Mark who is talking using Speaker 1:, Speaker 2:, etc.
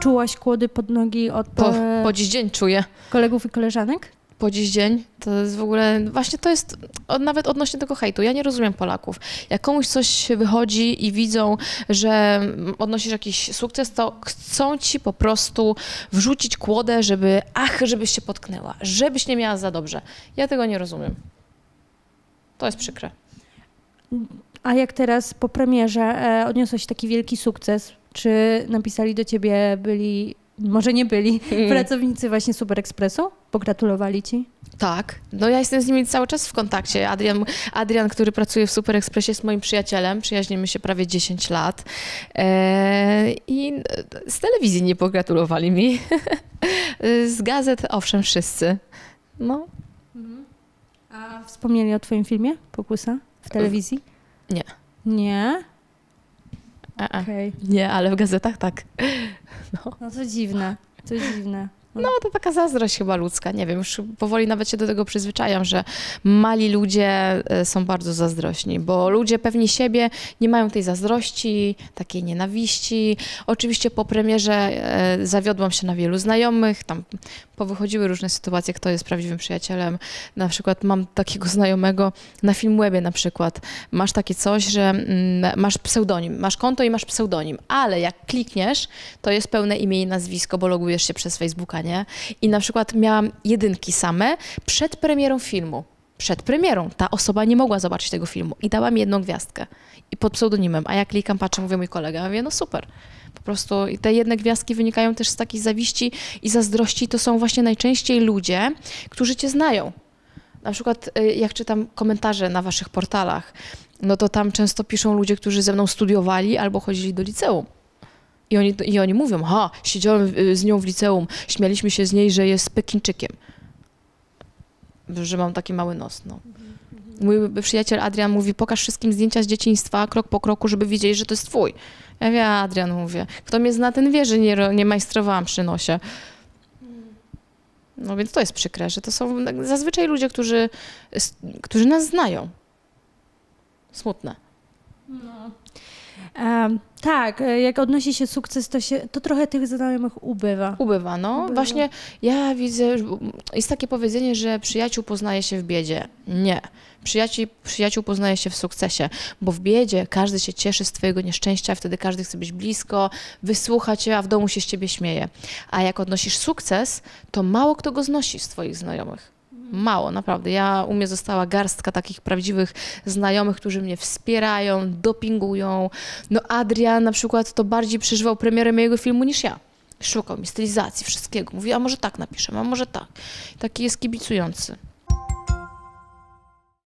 Speaker 1: czułaś kłody pod nogi od
Speaker 2: Po,
Speaker 1: e,
Speaker 2: po dziś dzień czuję.
Speaker 1: kolegów i koleżanek?
Speaker 2: po dziś dzień, to jest w ogóle, właśnie to jest od, nawet odnośnie tego hejtu. Ja nie rozumiem Polaków. Jak komuś coś wychodzi i widzą, że odnosisz jakiś sukces, to chcą ci po prostu wrzucić kłodę, żeby, ach, żebyś się potknęła, żebyś nie miała za dobrze. Ja tego nie rozumiem. To jest przykre.
Speaker 1: A jak teraz po premierze e, odniosłeś taki wielki sukces, czy napisali do ciebie byli, może nie byli, pracownicy właśnie Super Expressu? Pogratulowali ci?
Speaker 2: Tak, no ja jestem z nimi cały czas w kontakcie. Adrian, Adrian który pracuje w Super Expressie, jest moim przyjacielem. Przyjaźnimy się prawie 10 lat. Eee, I z telewizji nie pogratulowali mi. z gazet, owszem, wszyscy. No,
Speaker 1: A wspomnieli o twoim filmie Pokusa w telewizji?
Speaker 2: Nie.
Speaker 1: Nie?
Speaker 2: A, a.
Speaker 1: Okej.
Speaker 2: nie, ale w gazetach tak.
Speaker 1: No to dziwne, to dziwne.
Speaker 2: No, to taka zazdrość chyba ludzka. Nie wiem, już powoli nawet się do tego przyzwyczajam, że mali ludzie e, są bardzo zazdrośni, bo ludzie pewni siebie nie mają tej zazdrości, takiej nienawiści. Oczywiście po premierze e, zawiodłam się na wielu znajomych, tam powychodziły różne sytuacje, kto jest prawdziwym przyjacielem. Na przykład mam takiego znajomego na Filmwebie na przykład. Masz takie coś, że mm, masz pseudonim, masz konto i masz pseudonim, ale jak klikniesz, to jest pełne imię i nazwisko, bo logujesz się przez Facebooka, nie? I na przykład miałam jedynki same przed premierą filmu. Przed premierą ta osoba nie mogła zobaczyć tego filmu i dała mi jedną gwiazdkę. I pod pseudonimem. A ja klikam, patrzę, mówię mój kolega, ja mówię, no super. Po prostu i te jedne gwiazdki wynikają też z takiej zawiści i zazdrości. To są właśnie najczęściej ludzie, którzy cię znają. Na przykład y, jak czytam komentarze na waszych portalach, no to tam często piszą ludzie, którzy ze mną studiowali albo chodzili do liceum. I oni, I oni mówią, ha, siedziałem z nią w liceum, śmialiśmy się z niej, że jest Pekinczykiem. Że mam taki mały nos, no. Mój przyjaciel Adrian mówi, pokaż wszystkim zdjęcia z dzieciństwa, krok po kroku, żeby wiedzieli, że to jest twój. Ja wiem, Adrian mówię, kto mnie zna, ten wie, że nie, nie majstrowałam przy nosie. No więc to jest przykre, że to są zazwyczaj ludzie, którzy, którzy nas znają. Smutne.
Speaker 1: Em, tak, e, jak odnosi się sukces, to, się, to trochę tych znajomych ubywa.
Speaker 2: Ubywa, no.
Speaker 1: Ubywa.
Speaker 2: Właśnie ja widzę, jest takie powiedzenie, że przyjaciół poznaje się w biedzie. Nie. Przyjaciół, przyjaciół poznaje się w sukcesie, bo w biedzie każdy się cieszy z twojego nieszczęścia, wtedy każdy chce być blisko, wysłucha cię, a w domu się z ciebie śmieje. A jak odnosisz sukces, to mało kto go znosi z twoich znajomych. Mało, naprawdę. Ja u mnie została garstka takich prawdziwych znajomych, którzy mnie wspierają, dopingują. No Adrian na przykład to bardziej przeżywał premierę mojego filmu niż ja. Szukał mi stylizacji, wszystkiego. Mówi, a może tak napiszę, a może tak. Taki jest kibicujący.